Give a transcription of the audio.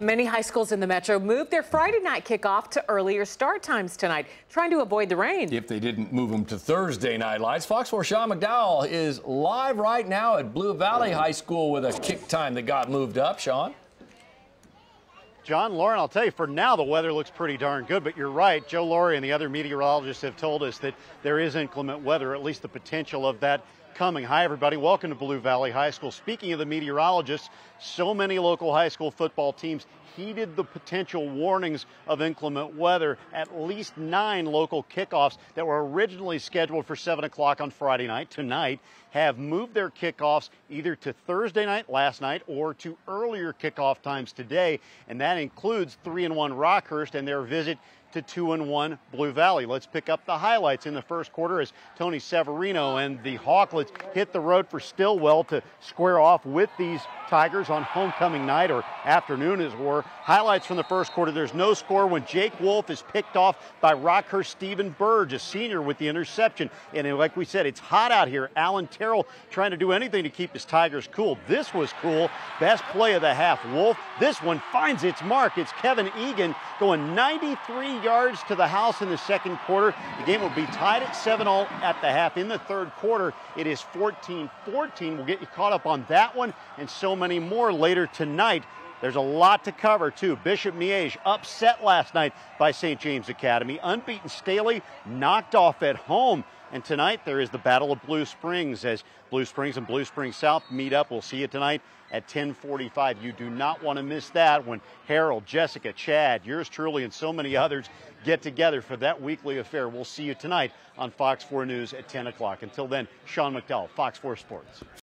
Many high schools in the metro moved their Friday night kickoff to earlier start times tonight, trying to avoid the rain. If they didn't move them to Thursday night lights, Fox 4 Sean McDowell is live right now at Blue Valley High School with a kick time that got moved up. Sean? John, Lauren, I'll tell you, for now the weather looks pretty darn good, but you're right. Joe Lauria and the other meteorologists have told us that there is inclement weather, at least the potential of that coming. Hi, everybody. Welcome to Blue Valley High School. Speaking of the meteorologists, so many local high school football teams heeded the potential warnings of inclement weather. At least nine local kickoffs that were originally scheduled for 7 o'clock on Friday night tonight have moved their kickoffs either to Thursday night last night or to earlier kickoff times today. And that includes 3 and 1 Rockhurst and their visit to 2 and 1 Blue Valley. Let's pick up the highlights in the first quarter as Tony Severino and the Hawklets hit the road for Stilwell to square off with these Tigers on homecoming night or afternoon as it were. Highlights from the first quarter. There's no score when Jake Wolf is picked off by Rockhurst Stephen Burge, a senior with the interception. And like we said, it's hot out here. Alan Terrell trying to do anything to keep his Tigers cool. This was cool. Best play of the half. Wolf, this one finds its mark. It's Kevin Egan going 93 yards to the house in the second quarter. The game will be tied at 7 all at the half. In the third quarter, it is 14 14. We'll get you caught up on that one and so many more later tonight. There's a lot to cover, too. Bishop Miege upset last night by St. James Academy. Unbeaten Staley knocked off at home. And tonight there is the Battle of Blue Springs as Blue Springs and Blue Springs South meet up. We'll see you tonight at 1045. You do not want to miss that when Harold, Jessica, Chad, yours truly, and so many others get together for that weekly affair. We'll see you tonight on Fox 4 News at 10 o'clock. Until then, Sean McDowell, Fox 4 Sports.